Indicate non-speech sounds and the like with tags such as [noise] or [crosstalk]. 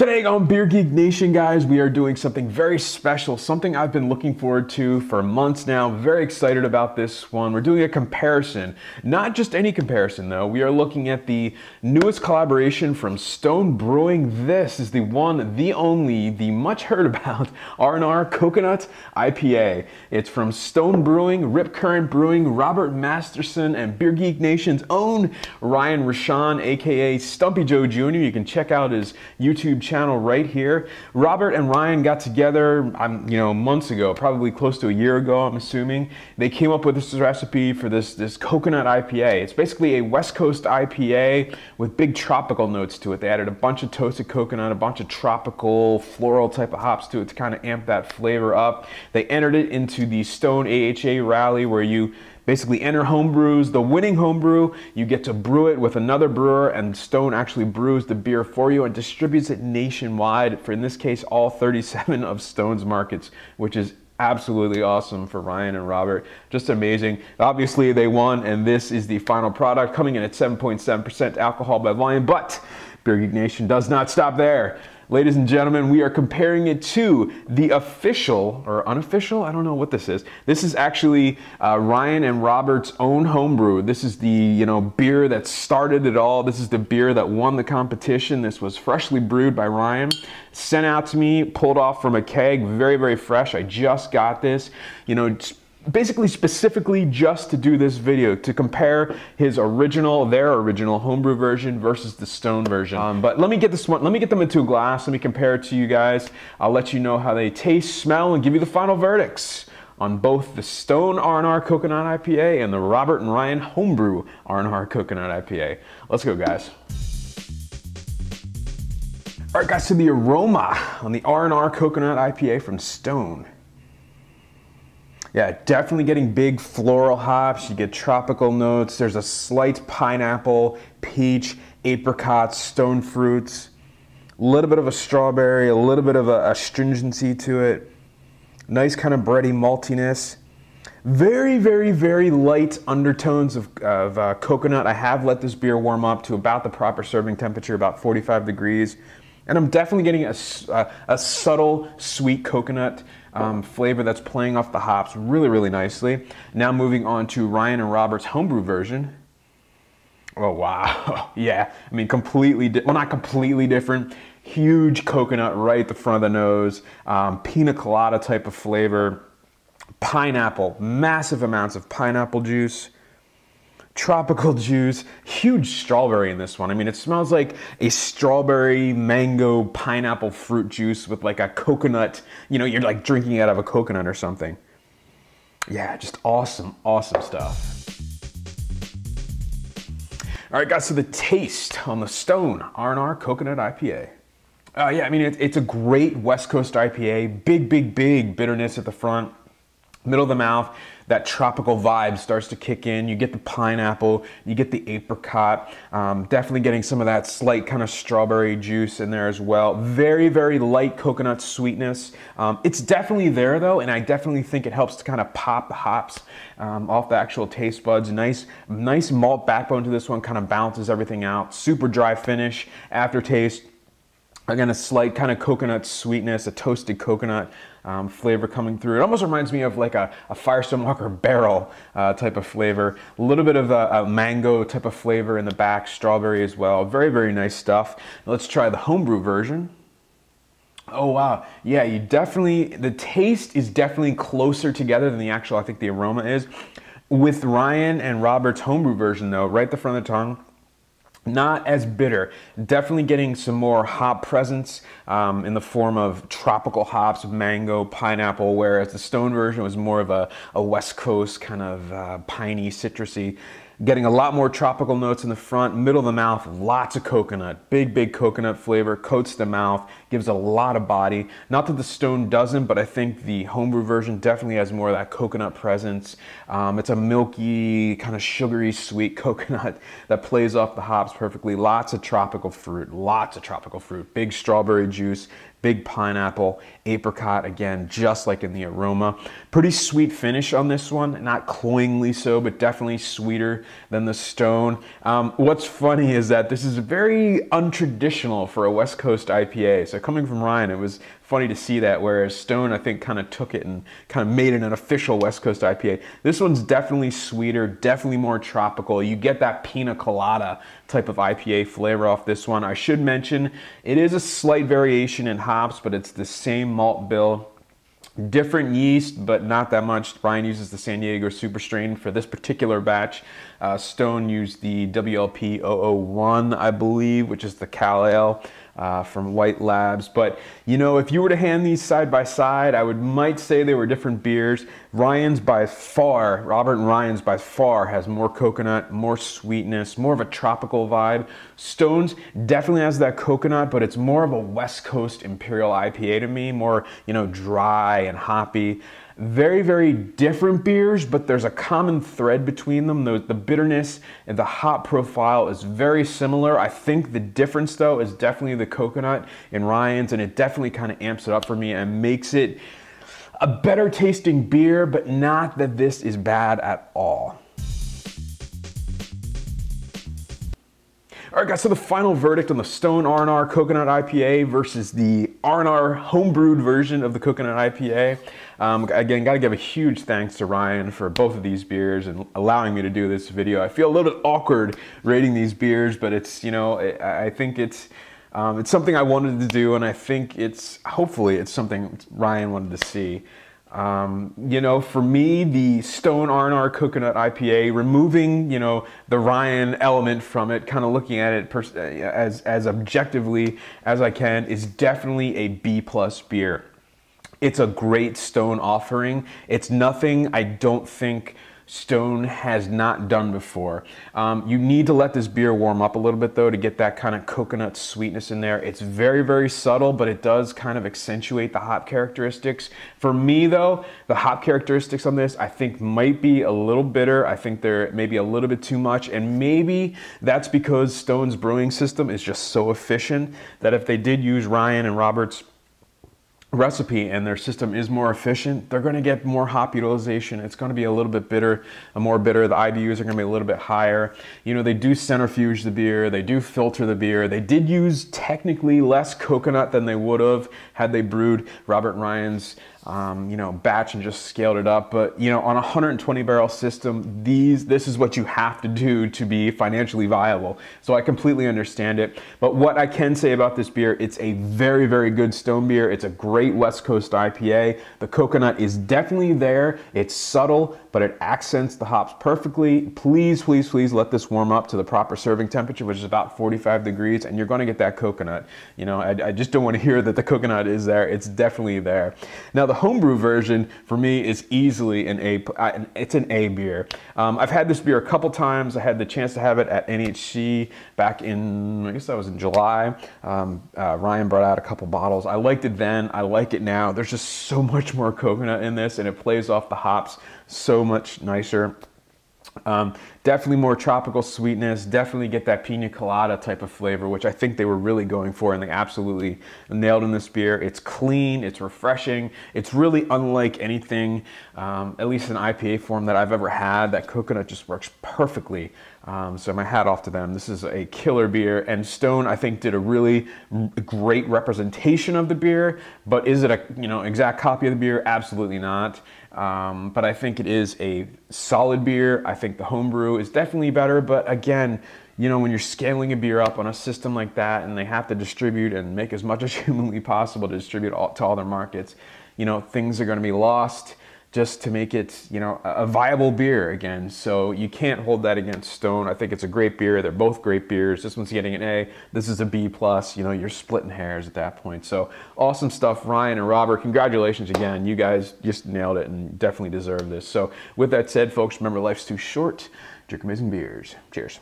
Today on Beer Geek Nation, guys, we are doing something very special, something I've been looking forward to for months now. Very excited about this one. We're doing a comparison, not just any comparison though. We are looking at the newest collaboration from Stone Brewing. This is the one, the only, the much heard about [laughs] R&R Coconut IPA. It's from Stone Brewing, Rip Current Brewing, Robert Masterson, and Beer Geek Nation's own Ryan Reschan, aka Stumpy Joe Jr. You can check out his YouTube channel channel right here. Robert and Ryan got together, um, you know, months ago, probably close to a year ago, I'm assuming. They came up with this recipe for this, this coconut IPA. It's basically a West Coast IPA with big tropical notes to it. They added a bunch of toasted coconut, a bunch of tropical floral type of hops to it to kind of amp that flavor up. They entered it into the Stone AHA rally where you basically enter home brews. The winning home brew, you get to brew it with another brewer, and Stone actually brews the beer for you and distributes it nationwide for, in this case, all 37 of Stone's markets, which is absolutely awesome for Ryan and Robert. Just amazing. Obviously, they won, and this is the final product coming in at 7.7% alcohol by volume, but Beer Geek Nation does not stop there. Ladies and gentlemen, we are comparing it to the official or unofficial, I don't know what this is. This is actually uh, Ryan and Robert's own homebrew. This is the, you know, beer that started it all. This is the beer that won the competition. This was freshly brewed by Ryan, sent out to me, pulled off from a keg, very, very fresh. I just got this. You know, basically specifically just to do this video to compare his original their original homebrew version versus the stone version um, but let me get this one let me get them into a glass let me compare it to you guys i'll let you know how they taste smell and give you the final verdicts on both the Stone R&R Coconut IPA and the Robert and Ryan Homebrew R&R Coconut IPA. Let's go, guys. All right, guys, so the aroma on the R&R Coconut IPA from Stone yeah, definitely getting big floral hops. You get tropical notes. There's a slight pineapple, peach, apricot, stone fruits. A little bit of a strawberry, a little bit of a astringency to it. Nice kind of bready maltiness. Very, very, very light undertones of, of uh, coconut. I have let this beer warm up to about the proper serving temperature, about 45 degrees. And I'm definitely getting a, a, a subtle sweet coconut um, flavor that's playing off the hops really, really nicely. Now moving on to Ryan and Robert's homebrew version. Oh, wow. [laughs] yeah, I mean, completely, well, not completely different. Huge coconut right at the front of the nose, um, pina colada type of flavor, pineapple, massive amounts of pineapple juice tropical juice, huge strawberry in this one. I mean, it smells like a strawberry, mango, pineapple fruit juice with like a coconut, you know, you're like drinking out of a coconut or something. Yeah, just awesome, awesome stuff. All right, guys, so the taste on the Stone R&R Coconut IPA. Uh, yeah, I mean, it, it's a great West Coast IPA. Big, big, big bitterness at the front middle of the mouth, that tropical vibe starts to kick in. You get the pineapple, you get the apricot, um, definitely getting some of that slight kind of strawberry juice in there as well. Very, very light coconut sweetness. Um, it's definitely there though, and I definitely think it helps to kind of pop the hops um, off the actual taste buds. Nice, nice malt backbone to this one, kind of balances everything out. Super dry finish, aftertaste. Again, a slight kind of coconut sweetness, a toasted coconut um, flavor coming through. It almost reminds me of like a, a Firestone Walker barrel uh, type of flavor. A little bit of a, a, mango type of flavor in the back, strawberry as well. Very, very nice stuff. let's try the homebrew version. Oh wow, yeah, you definitely, the taste is definitely closer together than the actual, I think the aroma is. With Ryan and Robert's homebrew version though, right the front of the tongue, not as bitter. Definitely getting some more hop presence um, in the form of tropical hops, mango, pineapple, whereas the stone version was more of a, a West Coast kind of uh, piney, citrusy Getting a lot more tropical notes in the front, middle of the mouth, lots of coconut. Big, big coconut flavor, coats the mouth, gives a lot of body. Not that the Stone doesn't, but I think the homebrew version definitely has more of that coconut presence. Um, it's a milky, kind of sugary, sweet [laughs] coconut that plays off the hops perfectly. Lots of tropical fruit, lots of tropical fruit. Big strawberry juice, big pineapple, apricot, again, just like in the aroma. Pretty sweet finish on this one, not cloyingly so, but definitely sweeter than the Stone. Um, what's funny is that this is very untraditional for a West Coast IPA. So coming from Ryan, it was funny to see that, whereas Stone, I think, kind of took it and kind of made it an official West Coast IPA. This one's definitely sweeter, definitely more tropical. You get that pina colada type of IPA flavor off this one. I should mention it is a slight variation in hops, but it's the same malt bill. Different yeast, but not that much. Brian uses the San Diego Super Strain for this particular batch. Uh, Stone used the WLP 001, I believe, which is the Cal Ale uh, from White Labs. But you know, if you were to hand these side by side, I would might say they were different beers. Ryan's by far, Robert and Ryan's by far has more coconut, more sweetness, more of a tropical vibe. Stones definitely has that coconut, but it's more of a West Coast Imperial IPA to me, more, you know, dry and hoppy. Very, very different beers, but there's a common thread between them. The, the bitterness and the hop profile is very similar. I think the difference, though, is definitely the coconut in Ryan's, and it definitely kind of amps it up for me and makes it a better tasting beer, but not that this is bad at all. All right, guys, so the final verdict on the Stone R&R Coconut IPA versus the R&R homebrewed version of the Coconut IPA. Um, again, got to give a huge thanks to Ryan for both of these beers and allowing me to do this video. I feel a little bit awkward rating these beers, but it's, you know, I think it's, um, it's something I wanted to do, and I think it's, hopefully, it's something Ryan wanted to see. Um, you know, for me, the Stone R&R Coconut IPA, removing, you know, the Ryan element from it, kind of looking at it as, as objectively as I can, is definitely a B plus beer. It's a great Stone offering. It's nothing I don't think Stone has not done before. Um, you need to let this beer warm up a little bit though to get that kind of coconut sweetness in there. It's very, very subtle, but it does kind of accentuate the hop characteristics. For me though, the hop characteristics on this I think might be a little bitter. I think they're maybe a little bit too much and maybe that's because Stone's brewing system is just so efficient that if they did use Ryan and Robert's recipe and their system is more efficient, they're going to get more hop utilization. It's going to be a little bit bitter, a more bitter. The IBUs are going to be a little bit higher. You know, they do centrifuge the beer, they do filter the beer. They did use technically less coconut than they would have had they brewed Robert Ryan's um, you know, batch and just scaled it up. But you know, on a 120 barrel system, these this is what you have to do to be financially viable. So I completely understand it. But what I can say about this beer, it's a very, very good stone beer. It's a great West Coast IPA. The coconut is definitely there. It's subtle, but it accents the hops perfectly. Please, please, please let this warm up to the proper serving temperature, which is about 45 degrees, and you're going to get that coconut. You know, I, I just don't want to hear that the coconut is there. It's definitely there. Now, the homebrew version for me is easily an A. It's an A beer. Um, I've had this beer a couple times. I had the chance to have it at NHC back in, I guess that was in July. Um, uh, Ryan brought out a couple bottles. I liked it then. I like it now. There's just so much more coconut in this, and it plays off the hops so much nicer. Um, definitely more tropical sweetness, definitely get that pina colada type of flavor, which I think they were really going for and they absolutely nailed in this beer. It's clean, it's refreshing, it's really unlike anything, um, at least in IPA form that I've ever had. That coconut just works perfectly. Um, so my hat off to them. This is a killer beer and Stone I think did a really great representation of the beer, but is it a you know exact copy of the beer? Absolutely not. Um, but I think it is a solid beer. I think the homebrew is definitely better, but again, you know, when you're scaling a beer up on a system like that and they have to distribute and make as much as [laughs] humanly possible to distribute all, to all their markets, you know, things are going to be lost just to make it, you know, a viable beer again. So you can't hold that against Stone. I think it's a great beer. They're both great beers. This one's getting an A. This is a B plus. You know, you're splitting hairs at that point. So awesome stuff, Ryan and Robert. Congratulations again. You guys just nailed it and definitely deserve this. So with that said, folks, remember life's too short. Drink amazing beers. Cheers.